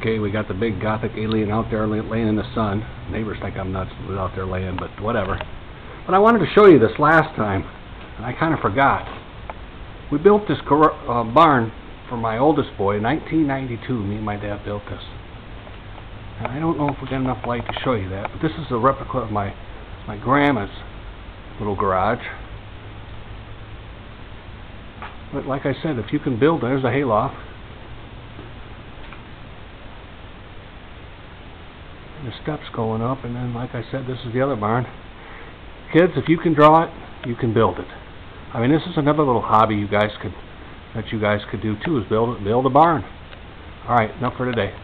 Okay, we got the big gothic alien out there laying in the sun. Neighbors think I'm nuts out there laying, but whatever. But I wanted to show you this last time, and I kind of forgot. We built this uh, barn for my oldest boy in 1992. Me and my dad built this. And I don't know if we got enough light to show you that, but this is a replica of my my grandma's little garage. But like I said, if you can build, there's a hayloft. The steps going up, and then, like I said, this is the other barn. Kids, if you can draw it, you can build it. I mean, this is another little hobby you guys could, that you guys could do too, is build, build a barn. All right, enough for today.